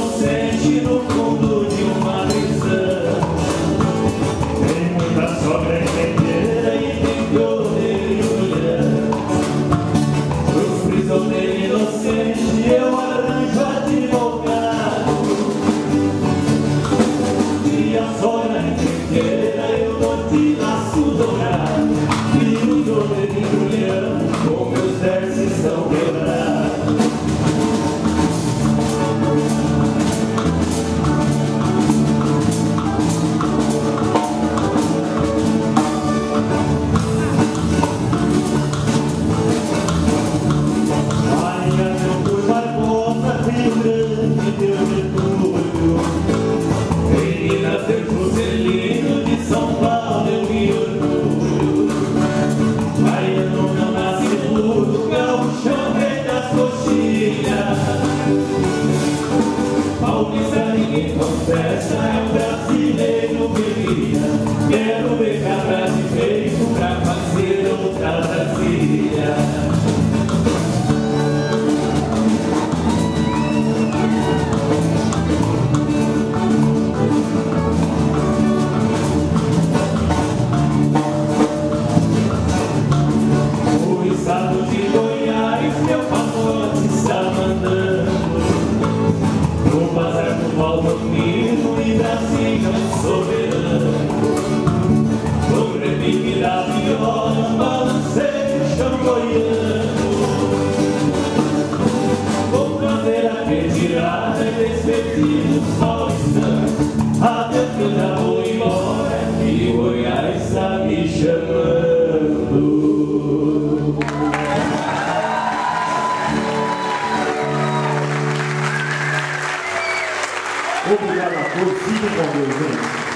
não sente no corpo. teres perdido só estão Adeus que eu já vou embora E Goiás está me chamando Obrigado a todos, fiquem com Deus, gente.